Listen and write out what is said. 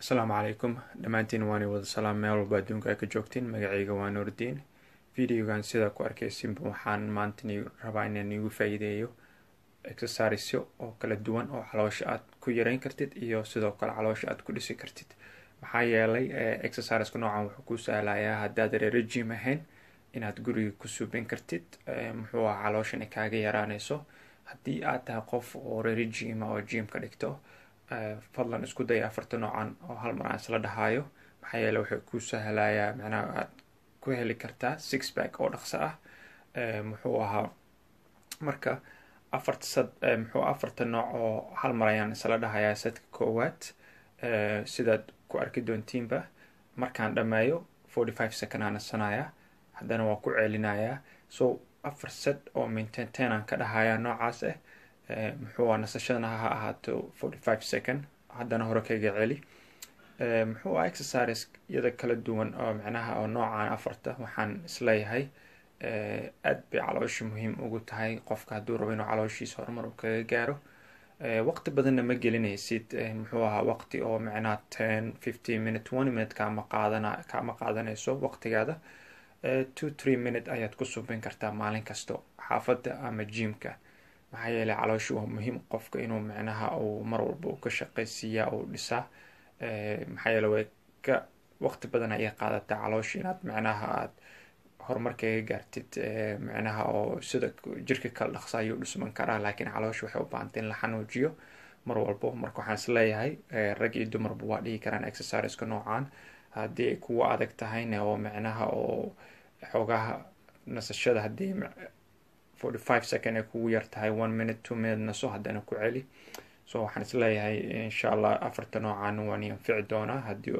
asalaamu calaykum dhammaantiin waani wada salaam. Meel walba adduunka ka joogtiin magacayga waa nuurdiin videogan sidaa ku arkaysinba waxaan maanta rabaa inaan iigu faa'iideeyo exercisyo oo kala duwan oo caloosha aad ku yareyn kartid iyo sidoo kale caloosha aad ku dhisi kartid. Maxaa yeelay exerciska noocan wuxuu ku sahlayaa haddaad regime ahayn inaad guriga ku suubin kartid. Muxuu ah calooshana kaaga yaraanayso. Haddii aad tahay qof oo regime oo gym ka dhigto fadlan isku day afarta noocan oo hal mar aan isla dhahayo maxaa yeele wuxuu ku sahlayaa macnaha aad ku heli kartaa six back oo dhaqso ah. Muxuu ahaa marka afarta sad muxuu afarta nooc oo hal mar ayaan isla dhahayaa sadka koowaad. Sidaad ku arki doontiinba markaan dhammeeyo forty five second aan nasanaya haddana waa ku celinayaa so afar sad oo minten ten aan ka dhahayaa noocaas ah muxuu ah nasashadana ha ahaato forty five second. Haddana hore kaga celi muxuu ah exercise iyada kala duwan oo macnaha oo noocan afarta waxaan is leeyahay. Aad bay caloosha muhiim ugu tahay. Qofka hadduu rabo inuu calooshiisa horumar u kaga gaaro. Waqti badanna ma gelinaysid. Muxuu ahaa waqti oo macnaha ten fifteen minute twenty minute kaama qaadana kaama qaadanayso waqtigaada. Two three minute ayaad ku subin kartaa maalin kasto xaafadda ama jimka maxaa yeelay caloosha waa muhiim qofka inuu macnaha uu mar walba ka shaqaysiiyaa uu dhisaa maxaa yeele way ka waqti badan ayay qaadataa caloosha inaad macnaha aad horumar kaga gaartid macnaha oo sida jirka kala dhaqsa ayuu dhisman karaa laakiin caloosha waxay u baahantay in la xanuujiyo mar walbo marka waxaan is leeyahay rag iyo dumarba waa dhihi karaan exerciska noocan. Haddii ay kugu adag tahayna oo macnaha oo xoogaha nasashada haddii forty five second ay kugu yar tahay one minute two minute naso haddana ku celi. So waxaan is leeyahay insha allah afarta noocan waan anfici doonaa haddii